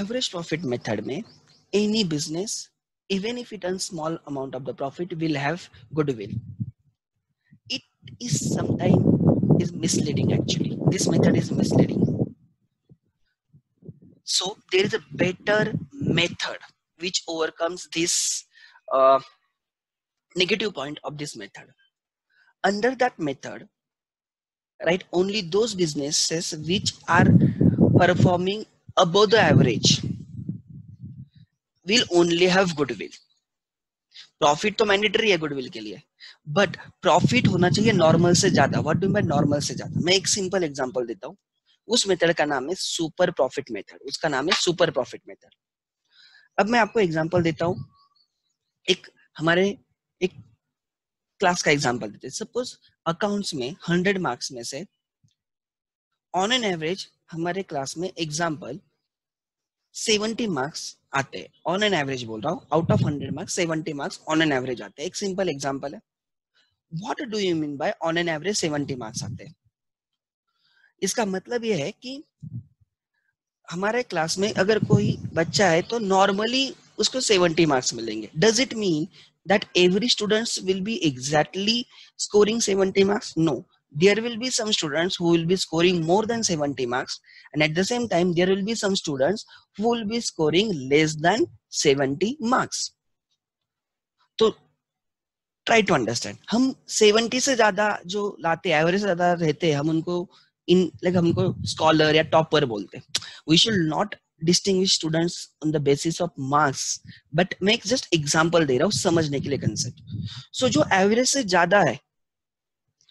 average profit method mein, any business, even if it earns small amount of the profit, will have goodwill. It is sometimes is misleading actually. This method is misleading. So there is a better method which overcomes this uh, negative point of this method. Under that method, right, only those businesses which are performing above the average will only have goodwill. Profit तो mandatory है goodwill के लिए but profit होना चाहिए normal से ज़्यादा. What do मैं normal से ज़्यादा? मैं एक सिंपल एग्जांपल देता हूँ. उस मेथड का नाम है सुपर प्रॉफिट मेथड उसका नाम है सुपर प्रॉफिट मेथड अब मैं आपको एग्जांपल देता हूँ. एक हमारे एक क्लास का एग्जांपल देते सपोज़ अकाउंट्स में हंड्रेड मार्क्स में से ऑन एन एवरेज हमारे क्लास में एग्ज़ाम्पल सेवेंटी मार्क्स आते ऑन एन एवरेज बोल रहा हूँ out of hundred marks seventy marks on an average आते एक सिंपल एग्ज़ाम्पल है। What do you mean by on an average seventy marks आते इसका मतलब यह है कि हमारे क्लास में अगर कोई बच्चा है तो नॉर्मली उसको सेवेंटी मार्क्स मिलेंगे। Does it mean that every students will be exactly scoring 70 marks? No. There will be some students who will be scoring more than 70 marks and at the same time there will be some students who will be scoring less than 70 marks. तो try to understand हम 70 से ज़्यादा जो लाते average से ज़्यादा रहते हम उनको इन लाइक हमको स्कॉलर या टॉपर बोलते we should not distinguish students on the basis of marks but मैं एक जस्ट एग्जांपल दे रहा हूँ समझने के लिए कंसेप्ट सो so, जो एवरेज से ज़्यादा है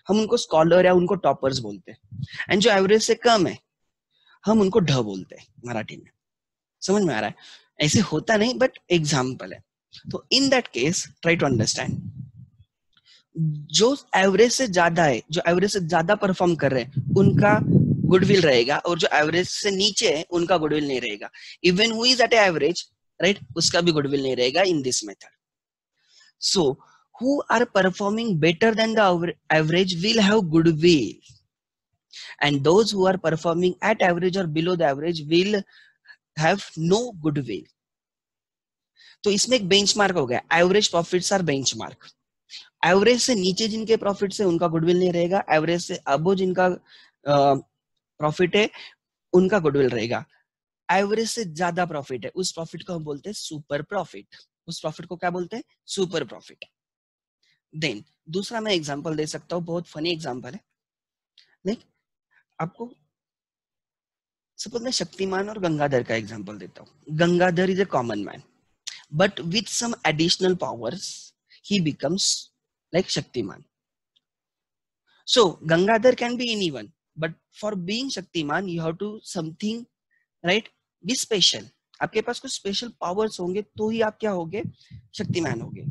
हम उनको स्कॉलर या उनको टॉपर्स बोलते हैं। एंड जो एवरेज से कम है, हम उनको ढ बोलते हैं मराठी में। समझ में आ रहा है? ऐसे होता नहीं बट एग्ज़ाम्पल है। तो in that case try to understand जो एवरेज से ज़्यादा है, जो एवरेज से ज़्यादा परफॉर्म कर रहे हैं, उनका गुडविल रहेगा और जो एवरेज से नीचे है, उनका गुडविल नहीं रहेगा। Even who at average right उसका भी गुडविल नहीं रहेगा in this method so who are performing better than the average will have goodwill and those who are performing at average or below the average will have no goodwill. तो इसमें एक benchmark हो गया. Average profits are benchmark average से नीचे जिनके profit है, उनका गुडविल नहीं रहेगा. एवरेज से अबो जिनका प्रॉफिट है, उनका गुडविल रहेगा. एवरेज से ज़्यादा प्रॉफिट है. उस प्रॉफिट को हम बोलते हैं सुपर प्रॉफिट उस प्रॉफिट को क्या बोलते हैं? सुपर प्रॉफिट देन, दूसरा मैं एग्जांपल दे सकता हूँ, बहुत फनी एग्जांपल है। देख आपको सपोज़ मैं शक्तिमान और गंगाधर का एग्जांपल देता हूँ। Gangadhar is a common man but with some additional powers he becomes like Shaktimaan. So Gangadhar can be anyone but for being Shaktimaan you have to something right be special आपके पास कुछ special powers होंगे तो ही आप क्या होगे? शक्तिमान होगे।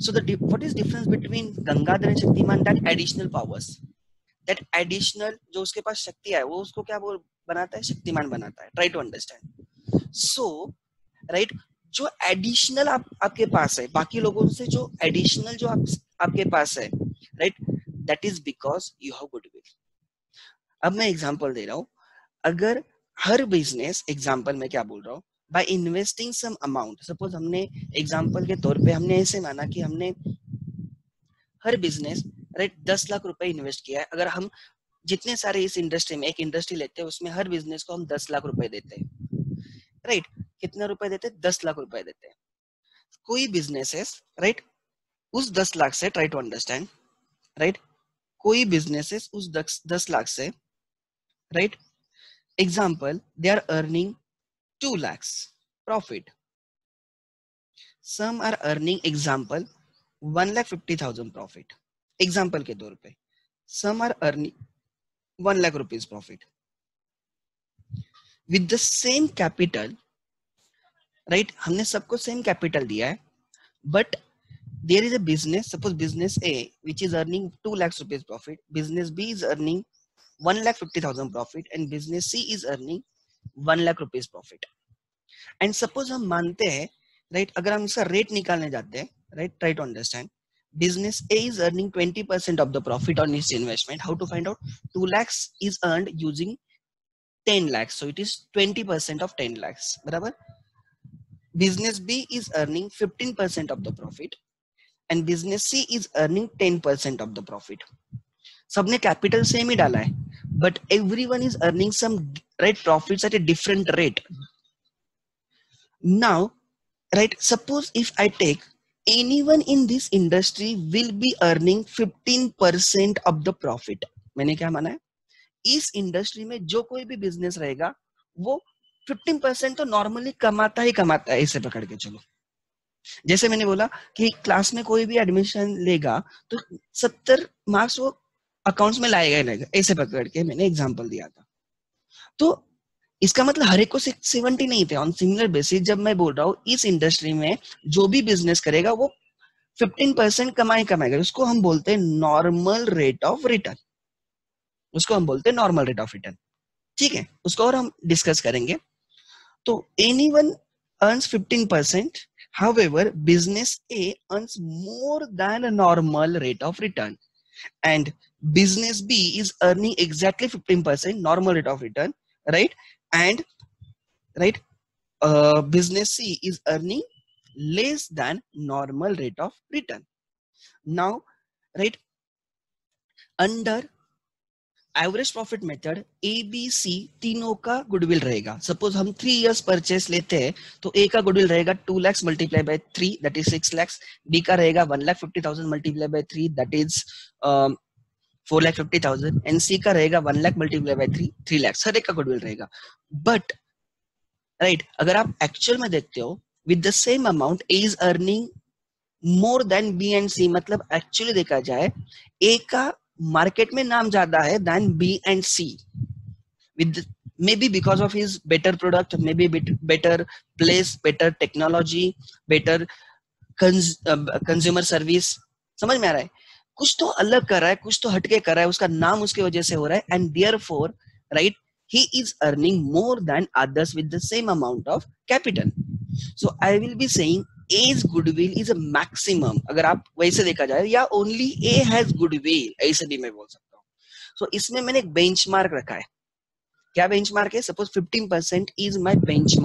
So the what is difference between Gangadhar and Shaktimaan that additional powers that additional जो उसके पास शक्ति है, वो उसको क्या वो बनाता है? शक्तिमान बनाता है. Try to understand so right जो एडिशनल आप, आपके पास है, बाकी लोगों से जो एडिशनल जो आप, आपके पास है right that is because you have goodwill अब मैं एग्जांपल दे रहा हूँ. अगर हर बिज़नेस एग्जांपल में क्या बोल रहा हूँ? By investing some amount suppose हमने एग्जांपल के तौर पे हमने ऐसे माना कि हमने हर बिज़नेस राइट दस लाख रुपए इन्वेस्ट किया है। अगर हम जितने सारे इस इंडस्ट्री में एक इंडस्ट्री लेते हैं उसमें हर बिज़नेस को हम दस लाख रुपए देते हैं। राइट कितने रुपए देते हैं? दस लाख रुपए देते हैं। कोई बिजनेसेस राइट उस दस लाख से ट्राई टू अंडरस्टैंड राइट कोई बिजनेसेस उस दस, दस लाख से right example they are earning 2 lakhs profit some are earning example 1 lakh 50000 profit example के तौर पे some are earning 1 lakh rupees profit with the same capital right हमने सबको same capital दिया है but there is a business suppose business A which is earning 2 lakhs rupees profit business B is earning one lakh fifty thousand profit and business C is earning one lakh rupees profit and suppose हम मानते हैं right अगर हम इसका rate निकालने जाते हैं right try to understand business A is earning 20% of the profit on its investment. How to find out? 2 lakhs is earned using 10 lakhs so it is 20% of 10 lakhs barabar business b is earning 15% of the profit and business c is earning 10% of the profit सबने capital same ही डाला है but everyone is earning some right profits at a different rate now right, suppose if i take, anyone in this industry will be earning 15% of the profit. मैंने क्या माना है? इस industry में जो कोई भी बिज़नेस रहेगा, वो 15 परसेंट तो नॉर्मली कमाता ही कमाता है, इसे पकड़ के चलो। जैसे मैंने बोला कि क्लास में कोई भी एडमिशन लेगा तो 70 मार्क्स वो अकाउंट्स में लाएगा ही लाएगा ऐसे पकड़ के मैंने एग्ज़ाम्पल दिया था। तो इसका मतलब हर एक को सेवेंटी नहीं थे। ऑन सिमिलर बेसिस जब मैं बोल रहा हूँ, इस इंडस्ट्री में जो भी बिज़नेस करेगा, वो फिफ्टीन परसेंट कमाई कमाएगा उसको हम बोलते हैं नॉर्मल रेट ऑफ़ रिटर्न उसको हम बोलते हैं नॉर्मल रेट ऑफ़ रिटर्न ठीक है? उसको और हम डिस्कस करेंगे। तो anyone earn fifteen percent however, business a earns than a normal rate of return and business b is earning exactly 15% normal rate of return right and right uh, business c is earning less than normal rate of return now right under average profit method A B C तीनों का goodwill रहेगा suppose हम three years purchase लेते हैं तो A का goodwill रहेगा two lakhs multiply by three that is six lakhs B का रहेगा one lakh fifty thousand multiply by three that is four lakh fifty thousand and C का रहेगा one lakh multiply by three three lakhs हर एक का goodwill रहेगा. But right right, अगर आप actual में देखते हो with the same amount A is earning more than B and C मतलब एक्चुअली देखा जाए ए का मार्केट में नाम ज़्यादा है then B and C with because of his better product maybe bit better place better technology better cons, uh, consumer service. समझ में आ रहा है? कुछ तो अलग कर रहा है कुछ तो हटके कर रहा है उसका नाम उसकी वजह से हो रहा है and therefore right he is earning more than others with the same amount of capital. So i will be saying as goodwill is a maximum अगर आप वैसे देखा जाए या ओनली ए हैज़ गुडविल ऐसे भी मैं बोल सकता हूँ। सो so, इसमें मैंने एक बेंच रखा है। क्या बेंच है? Suppose fifteen percent is my bench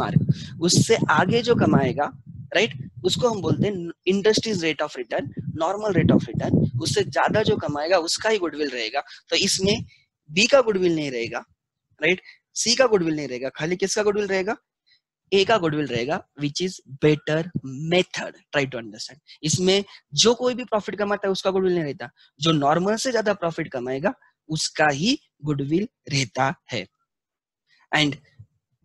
उससे आगे जो कमाएगा राइट उसको हम बोलते हैं industries rate of return normal rate of return उससे ज़्यादा जो कमाएगा, उसका ही गुडविल रहेगा। तो इसमें बी का गुडविल नहीं रहेगा राइट सी का गुडविल नहीं रहेगा। खाली किसका गुडविल रहेगा? ए का गुडविल रहेगा which is better method try to understand इसमें जो कोई भी प्रॉफिट कमाता है, उसका गुडविल नहीं रहता। जो नॉर्मल से ज़्यादा प्रॉफिट कमाएगा, उसका ही गुडविल रहता है। And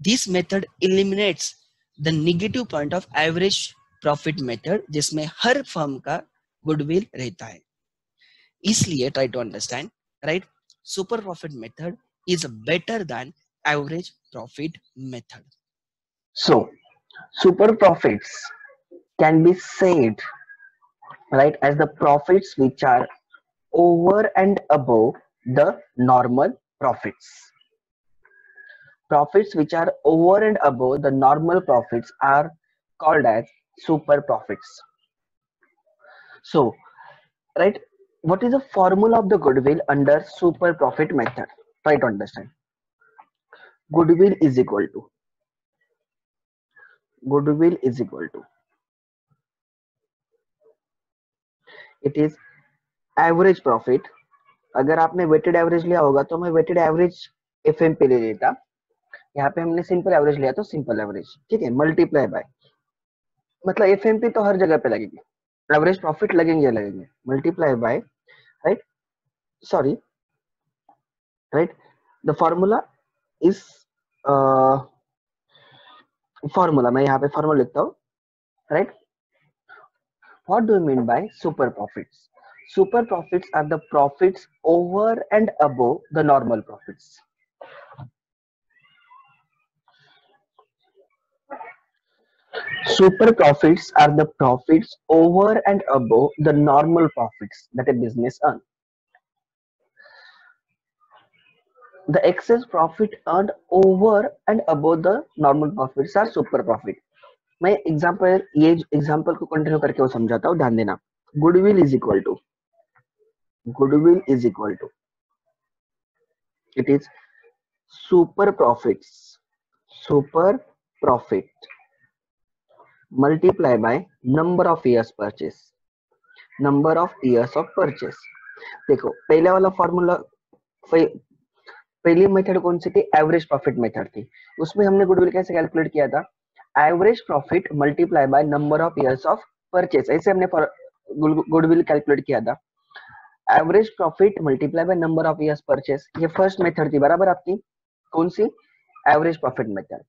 this method eliminates the negative point of average profit method जिसमें हर फर्म का गुडविल रहता है। इसलिए try to understand right super profit method is better than average profit method So, super profits can be said, right, as the profits which are over and above the normal profits. Profits which are over and above the normal profits are called as super profits. So, right, what is the formula of the goodwill under super profit method? Try to understand. Goodwill is equal to goodwill is equal to it is average profit अगर आपने weighted average लिया होगा तो मैं weighted average F M पे ले लेता यहाँ पे हमने सिंपल एवरेज लिया तो सिंपल एवरेज ठीक है? मल्टीप्लाई बाय मतलब एफ़ तो हर जगह पे लगेगी। एवरेज प्रॉफिट लगेंगे लगेंगे? Multiply by right sorry right the formula is formula मैं यहाँ पे फॉर्मूला लिखता हूँ right do you mean by super profits? Super profits are the profits over and above the normal profits. Super profits are the profits over and above the normal profits that a business earns the excess profit earned over and above the normal profits are super profit मैं example ये example को continue करके वो समझाता हूँ ध्यान देना goodwill is equal to goodwill is equal to it is super profits super profit multiply by number of years purchase. Number of years of purchase. देखो, पहले वाला फॉर्मूला पहली मेथड कौन सी थी? एवरेज प्रॉफिट मेथड थी। उसमें हमने गुडविल कैसे कैलकुलेट किया था? Average profit multiply by number of years of purchase ऐसे हमने गुडविल कैलकुलेट किया था। Average profit multiply by number of years purchase ये फ़र्स्ट मेथड थी, बराबर आपकी। कौन सी? एवरेज प्रॉफिट मेथड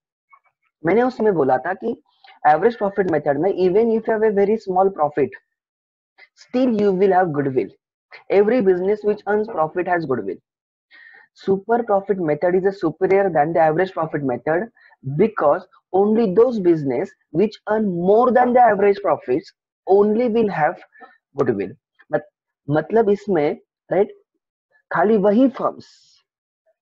मैंने उसमें बोला था कि एवरेज प्रॉफिट मेथड में even if you have a very small profit still you will have goodwill every business which earns profit has goodwill super profit method is a superior than the average profit method because only those business which earn more than the average profits only will have goodwill मतलब इसमें right खाली वही firms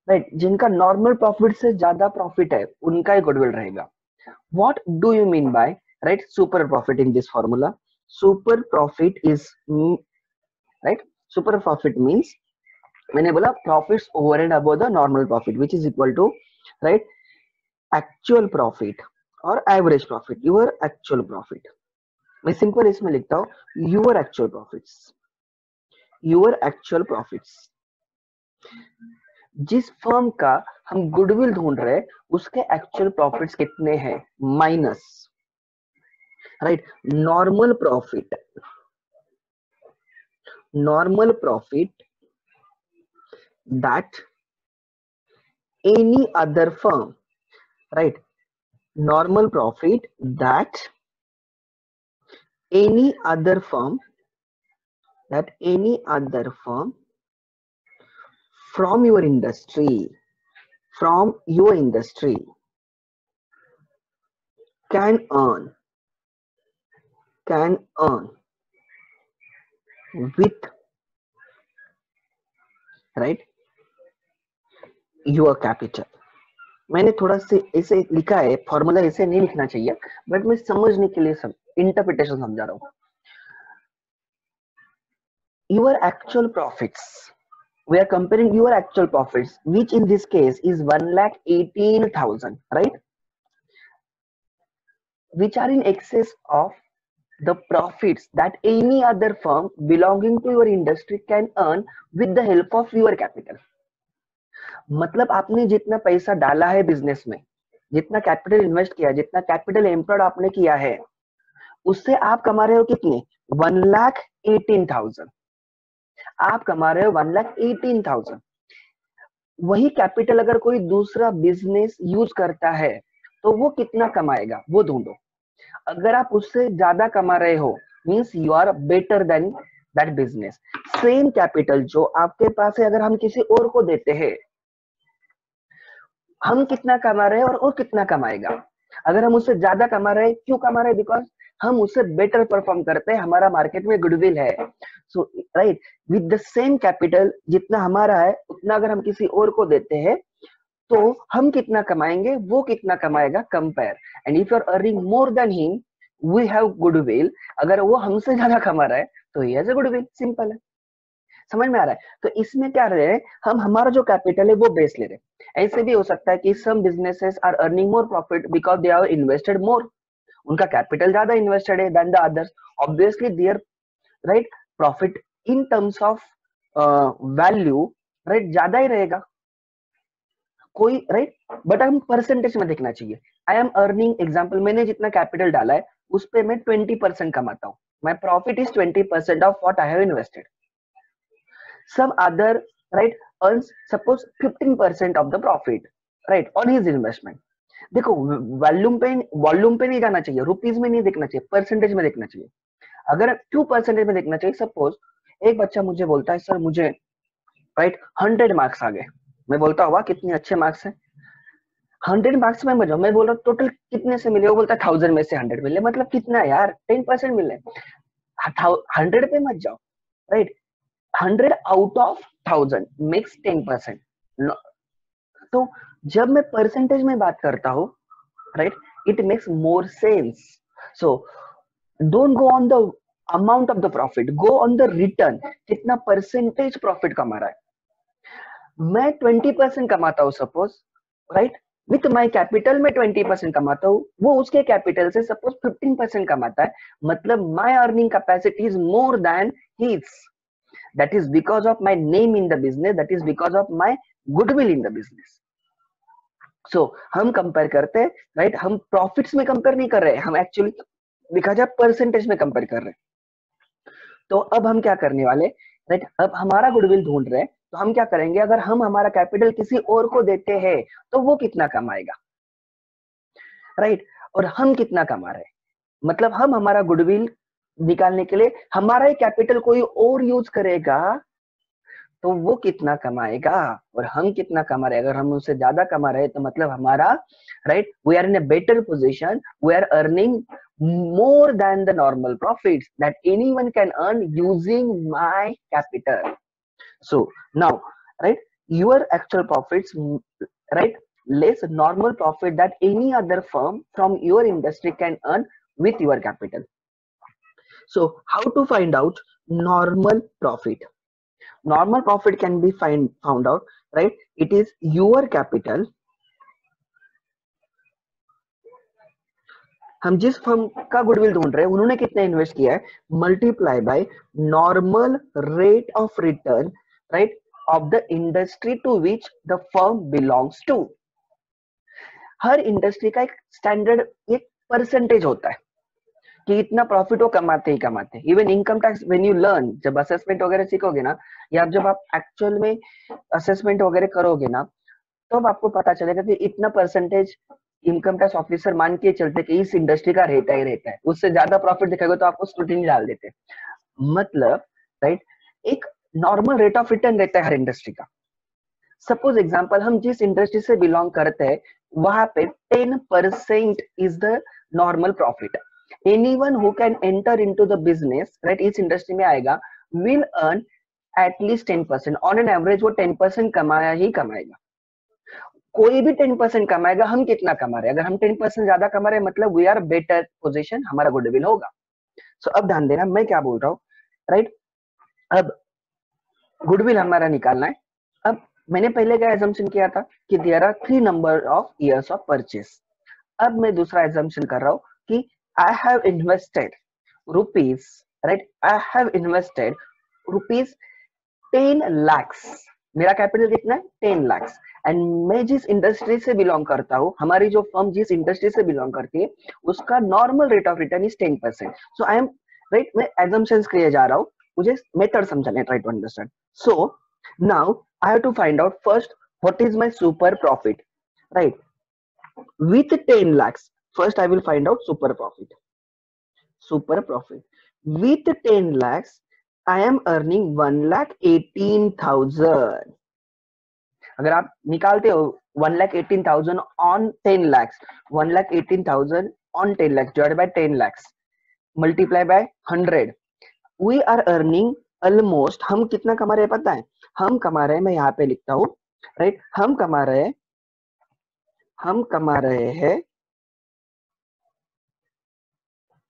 right जिनका normal profit से ज़्यादा profit है उनका ही गुडविल रहेगा what do you mean by right super profit in this formula super profit is right super profit means मैंने बोला profits over and above the normal profit which is equal to right actual profit और average profit your actual profit मैं simple इसमें लिखता हूँ your actual profits your actual profits जिस firm का हम गुडविल ढूंढ रहे उसके एक्चुअल प्रॉफिट्स कितने हैं? Minus right normal profit normal profit that any other firm right normal profit that any other firm that any other firm from your industry from your industry can earn can earn with right your capital मैंने थोड़ा से ऐसे लिखा है formula ऐसे नहीं लिखना चाहिए बट मैं समझने के लिए सब इंटरप्रिटेशन समझा रहा हूँ your actual profits we are comparing your actual profits which in this case is 1 lakh 18000 right which are in excess of the profits that any other firm belonging to your industry can earn with the help of your capital मतलब आपने जितना पैसा डाला है business में जितना capital invest किया जितना कैपिटल एम्प्लॉयड आपने किया है उससे आप कमा रहे हो कितने वन लाख एटीन थाउज़ेंड आप कमा रहे हो वन लाख एटीन थाउज़ेंड वही कैपिटल अगर कोई दूसरा बिज़नेस यूज़ करता है तो वो कितना कमाएगा? वो ढूंढो। अगर आप उससे ज़्यादा कमा रहे हो means you are better than that business same capital जो आपके पास है, अगर हम किसी और को देते हैं, हम कितना कमा रहे हैं और वो कितना कमाएगा? अगर हम उससे ज़्यादा कमा रहे हैं, क्यों कमा रहे हैं? बिकॉज़ हम उससे बेटर परफॉर्म करते हैं, हमारा मार्केट में गुडविल है। So right with the same capital जितना हमारा है, उतना अगर हम किसी और को देते हैं तो हम कितना कमाएँगे, वो कितना कमाएगा compare and if you are earning more than him we have goodwill अगर वो हमसे ज़्यादा कमा रहा है तो ही हैज़ अ गुडविल सिंपल है. समझ में आ रहा है? तो इसमें क्या रहे हम, हमारा जो कैपिटल है, वो बेस ले रहे हैं. ऐसे भी हो सकता है कि some businesses are earning more profit because they are invested more उनका कैपिटल ज़्यादा इन्वेस्टेड है than the others obviously there right profit in terms of value right ज़्यादा ही रहेगा। कोई राइट बट हम परसेंटेज में देखना चाहिए। आई एम अर्निंग एग्ज़ाम्पल मैंने जितना कैपिटल डाला है, उस पर मैं ट्वेंटी परसेंट कमाता हूँ। My profit is twenty percent of what I have invested some other, right, earns, suppose 15% of the profit, right, on his investment देखो वॉल्यूम पे वॉल्यूम पे नहीं जाना चाहिए रुपीज़ में नहीं देखना चाहिए परसेंटेज में देखना चाहिए। अगर क्यों परसेंटेज में देखना चाहिए सपोज़ एक बच्चा मुझे बोलता है, सर, मुझे राइट हंड्रेड मार्क्स आ गए। मैं बोलता हुआ कितने अच्छे मार्क्स है। हंड्रेड मार्क्स में मज़ा मैं बोल रहा हूँ टोटल कितने से मिले? वो बोलता है थाउज़ेंड में से हंड्रेड मिले। मतलब कितना यार टेन परसेंट मिले। हंड्रेड पे मत जाओ right hundred out of thousand makes ten percent तो जब मैं परसेंटेज में बात करता हूँ right it makes more sense so don't go on the amount of the profit go on the return कितना परसेंटेज प्रॉफिट कमा रहा है? मैं ट्वेंटी परसेंट कमाता हूँ suppose right with my capital में ट्वेंटी परसेंट कमाता हूँ। वो उसके कैपिटल से सपोज़ फिफ्टीन परसेंट कमाता है। मतलब my earning capacity is more than his that is because of my name in the business that is because of my goodwill in the business so हम compare करते हैं right हम profits में compare नहीं कर रहे हम एक्चुअली देखा जाए परसेंटेज में कंपेयर कर रहे हैं। तो अब हम क्या करने वाले? राइट अब हमारा गुडविल ढूंढ रहे तो हम क्या करेंगे? अगर हम हमारा कैपिटल किसी और को देते हैं तो वो कितना कमाएगा राइट और हम कितना कमा रहे मतलब हम हमारा गुडविल निकालने के लिए, हमारा ही कैपिटल कोई और यूज़ करेगा तो वो कितना कमाएगा? और हम कितना कमा रहे अगर हम उससे ज़्यादा कमा रहे तो मतलब हमारा right we are in a better position we are earning more than the normal profits that anyone can earn using my capital. So now right your actual profits right less normal profit that any other firm from your industry can earn with your capital. So how to find out normal profit? Normal profit can be find found out right? It is your capital हम जिस firm का goodwill ढूंढ रहे हैं, उन्होंने कितना invest किया है? Multiply by normal rate of return right of the industry to which the firm belongs to her industry का एक स्टैंडर्ड एक परसेंटेज होता है कि इतना प्रॉफिट वो कमाते ही कमाते हैं। Even income tax when you learn जब असेसमेंट वगैरह सीखोगे ना, या जब आप एक्चुअल में असेसमेंट वगैरह करोगे ना तो आपको पता चलेगा कि इतना परसेंटेज इनकम टैक्स ऑफिसर मान के चलते कि इस इंडस्ट्री का रहता ही रहता है। उससे ज़्यादा प्रॉफिट दिखाएगा तो आपको स्क्रूटिनी डाल देते मतलब राइट एक नॉर्मल रेट ऑफ़ रिटर्न रहता है हर इंडस्ट्री का। सपोज़ एग्ज़ाम्पल हम जिस इंडस्ट्री से बिलोंग करते हैं, वहाँ पे ten percent is the normal profit anyone who can enter into the business right इस इंडस्ट्री में आएगा will earn at least ten percent on an average वो टेन परसेंट कमाया ही कमाएगा। कोई भी टेन परसेंट कमाएगा हम कितना कमा रहे हैं? अगर हम टेन परसेंट ज़्यादा कमा रहे हैं मतलब वी आर बेटर पोजिशन हमारा गुडविल होगा। सो so, अब ध्यान देना मैं क्या बोल रहा हूँ? राइट अब गुडविल हमारा निकालना है। अब मैंने पहले क्या एजम्पन किया था कि there are three number of years of purchase अब मैं दूसरा एजम्पन कर रहा हूँ कि I have invested rupees right I have invested rupees ten lakhs मेरा कैपिटल कितना है? टेन लैक्स एंड मैं जिस इंडस्ट्री से बिलोंग करता हूँ, हमारी जो फर्म जिस इंडस्ट्री से बिलोंग करती है, उसका normal rate of return is ten percent so I am right मैं एजम्पन किए जा रहा हूँ, मुझे मेथड समझाने try to understand so now I have to find out first is my super profit right with 10 lakhs, first i will find out super profit. Super profit. With 10 lakhs, i am earning 1 lakh 18000 अगर आप निकालते हो one lakh eighteen thousand on ten lakhs one lakh eighteen thousand on ten lakhs divide by ten lakhs multiply by hundred we are earning almost हम कितना कमा रहे पता है हम कमा रहे हैं, मैं यहाँ पे लिखता हूँ राइट right? हम कमा रहे हम कमा रहे हैं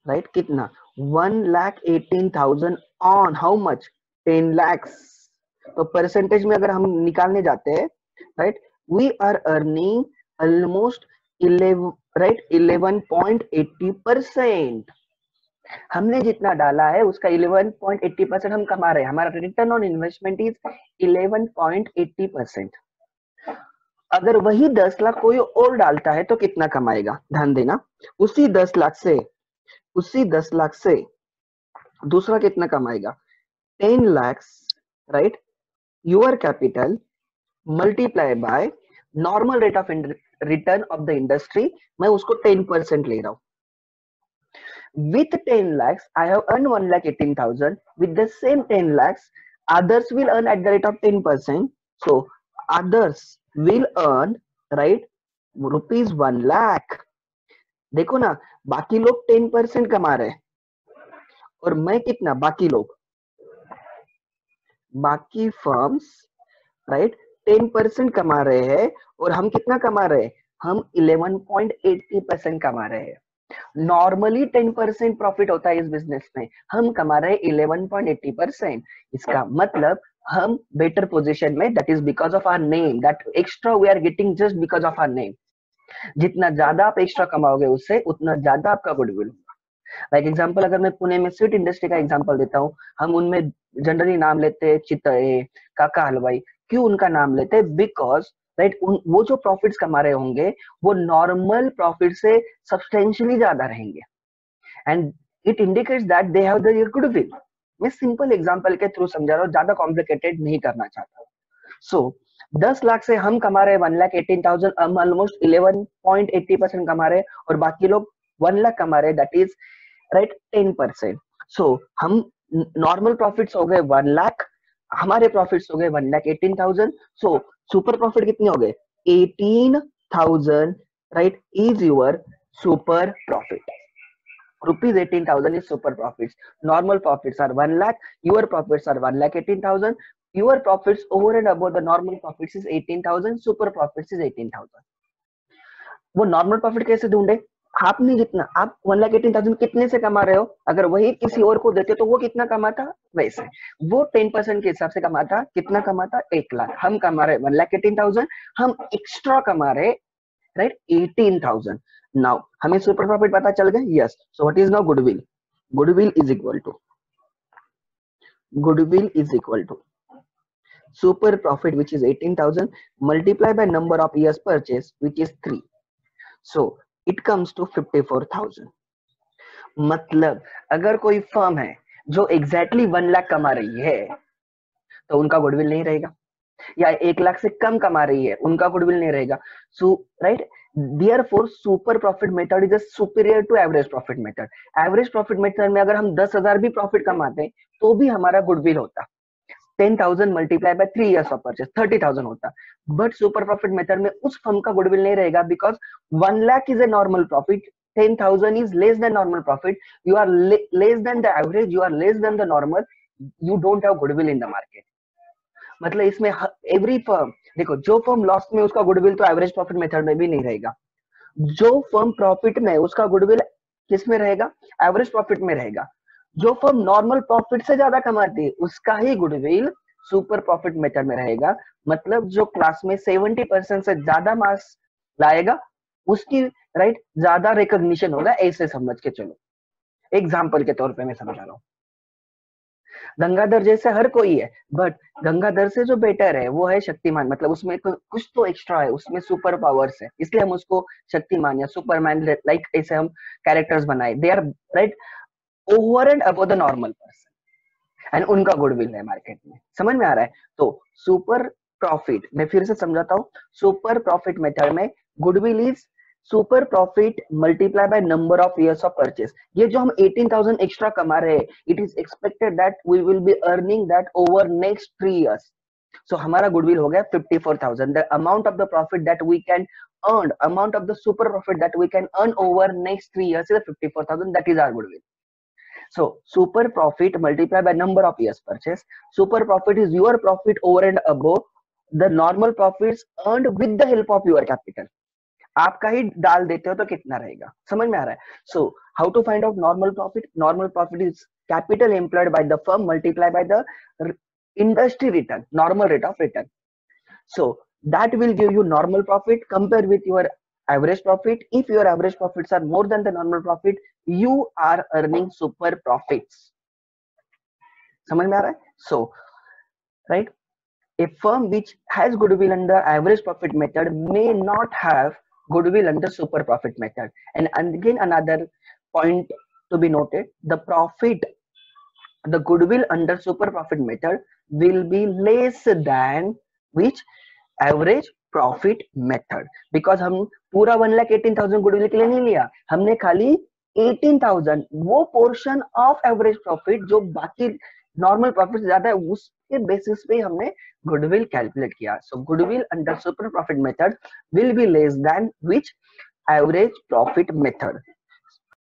राइट right? कितना one lakh eighteen thousand on how much ten lakhs तो परसेंटेज में अगर हम निकालने जाते हैं we are earning almost right eleven point eighty percent हमने जितना डाला है, उसका 11.80 परसेंट हम कमा रहे हैं। हमारा return on investment is 11.80 percent अगर वही 10 लाख कोई और डालता है तो कितना कमाएगा? ध्यान देना। उसी 10 लाख से, उसी 10 लाख से दूसरा कितना कमाएगा? 10 lakh right your capital multiply by normal rate of return of the industry मैं उसको टेन परसेंट ले रहा हूँ। With 10 lakhs I have earn one lakh eighteen thousand with the same 10 lakhs others will earn at the rate of 10 percent so others will earn right rupees one lakh देखो ना, बाकी लोग ten percent कमा रहे और मैं कितना? बाकी लोग। बाकी फर्म्स राइट? टेन परसेंट कमा रहे हैं और हम कितना कमा रहे हैं? हम इलेवन पॉइंट एट्टी परसेंट कमा रहे हैं। नॉर्मली टेन परसेंट प्रॉफिट होता है इस बिज़नेस में। हम कमा रहे इलेवन पॉइंट एट्टी परसेंट इसका मतलब हम बेटर पोजिशन में that is because of our name that extra we are getting just because of our name जितना ज़्यादा आप एक्स्ट्रा कमाओगे उससे, उतना ज़्यादा आपका गुडविल होगा। लाइक एग्ज़ाम्पल अगर मैं पुणे में स्वीट इंडस्ट्री का एग्ज़ाम्पल देता हूँ, हम उनमें जनरली नाम लेते हैं चितए काका हलवाई। क्यों उनका नाम लेते हैं? बिकॉज़ राइट वो जो प्रॉफिट्स कमा रहे होंगे, वो नॉर्मल प्रॉफिट से सब्सटेंशियली ज़्यादा रहेंगे। And it indicates that they have the goodwill मैं सिंपल एग्जांपल के थ्रू समझा रहा हूँ, ज़्यादा कॉम्प्लिकेटेड नहीं करना चाहता सो दस लाख से हम कमा रहे वन लाख एटीन थाउज़ेंड, हम almost eleven point eighty percent कमा रहे और बाकी लोग वन लाख कमा रहे that is right ten percent. So हम नॉर्मल प्रॉफिट्स हो गए वन लाख हमारे प्रॉफिट हो गए one lakh eighteen thousand so super profit कितने हो गए? Eighteen thousand right is your super profit rupees eighteen thousand is super profit normal profit are one lakh your profit are one lakh eighteen thousand your profit over and above normal profit is eighteen thousand super profit is eighteen thousand वो normal profit कैसे ढूंढे? आपने जितना, आप one lakh eighteen thousand कितने से कमा रहे हो? अगर वही किसी और को देते तो वो कितना कमाता? वैसे। वो टेन परसेंट के हिसाब से कमाता, कितना कमाता? एक लाख। हम कमा रहे वन लाख एटीन थाउज़ेंड, हम एक्स्ट्रा कमा रहे राइट एटीन थाउज़ेंड। नाउ हमें सुपर प्रॉफिट पता चल गया? Yes so what is now goodwill goodwill is equal to goodwill is equal to super profit, which is 18000 multiplied by number of years purchase, which is 3 so it comes to fifty four thousand मतलब अगर कोई firm है जो exactly one lakh कमा रही है तो उनका गुडविल नहीं रहेगा। या एक लाख से कम कमा रही है, उनका गुडविल नहीं रहेगा। So right therefore super profit method is superior to average profit method average profit method में अगर हम दस हज़ार भी प्रॉफिट कमाते हैं तो भी हमारा गुडविल होता। Ten thousand multiply by three years of purchase thirty thousand होता बट सुपर प्रॉफिट मेथड में उस फर्म का गुडविल नहीं रहेगा because one lakh is a normal profit ten thousand is less than normal profit you are less than the average you are less than the normal you don't have goodwill in the market मतलब इसमें every firm देखो, जो firm loss में उसका goodwill तो average profit method में भी नहीं रहेगा। जो फर्म प्रॉफिट में उसका गुडविल किसमें रहेगा? एवरेज प्रॉफिट में रहेगा। जो फर्म नॉर्मल प्रॉफिट से ज़्यादा कमाती है, उसका ही गुडविल सुपर प्रॉफिट मेथड में रहेगा। मतलब जो क्लास में सेवेंटी परसेंट से ज़्यादा मार्क्स लाएगा, उसकी राइट ज़्यादा रिकॉग्निशन होगा, ऐसे समझ के चलो। एग्ज़ाम्पल के तौर पे मैं समझा रहा हूँ। गंगाधर जैसे हर कोई है बट गंगाधर से जो बेटर है, वो है शक्तिमान। मतलब उसमें कुछ तो एक्स्ट्रा है, उसमें सुपर पावर्स है। इसलिए हम उसको शक्तिमान या सुपरमैन लाइक ऐसे हम कैरेक्टर्स बनाए। They are right over and above the normal person and उनका गुडविल है मार्केट में। समझ में आ रहा है? तो सुपर प्रॉफिट मैं फिर से समझाता हूँ। सुपर प्रॉफिट मेथड में goodwill is super profit multiply by number of years of purchase ये जो हम 18000 एक्स्ट्रा कमा रहे हैं it is expected that we will be earning that over next three years so हमारा गुडविल हो गया 54000 the amount of the profit that we can earn amount of the super profit that we can earn over next three years is 54000 that is our goodwill So super profit multiplied by number of years purchase. Super profit is your profit over and above the normal profits earned with the help of your capital. आपका ही डाल देते हो तो कितना रहेगा समझ में आ रहा है so how to find out normal profit normal profit is capital employed by the firm multiply by the industry return normal rate of return so that will give you normal profit compared with your average profit if your average profits are more than the normal profit you are earning super profits समझ में आ रहा है so right a firm which has goodwill under average profit method may not have goodwill under super profit method and again another point to be noted the profit the goodwill under super profit method will be less than which average profit method because हम पूरा one lakh eighteen thousand goodwill के लिए नहीं लिया, हमने खाली eighteen thousand वो portion of average profit जो बाकी नॉर्मल प्रॉफिट ज़्यादा है, उसके बेसिस पे हमने गुडविल कैलकुलेट किया। So goodwill under super profit method will be less than which average profit method